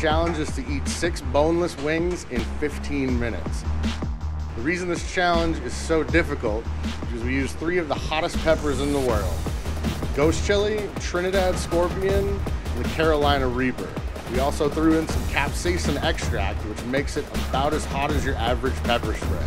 challenge is to eat six boneless wings in 15 minutes. The reason this challenge is so difficult is because we use three of the hottest peppers in the world. Ghost chili, Trinidad scorpion, and the Carolina Reaper. We also threw in some capsaicin extract, which makes it about as hot as your average pepper spray.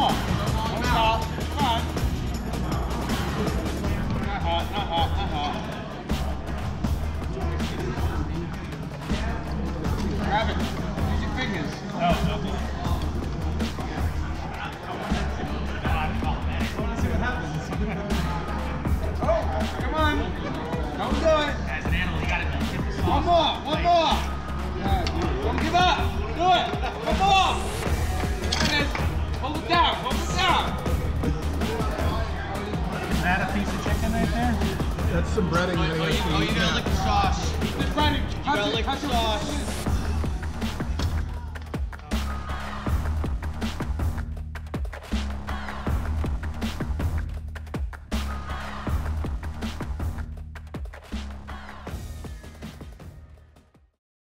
Come on. Not hot, not hot, not hot. Grab it. Use your fingers. No, no. Don't do it. As an animal, you gotta sauce. One more. One more. Don't give up. That's some breading that he has to Oh, you gotta lick the sauce. Just trying to touch gotta lick the sauce.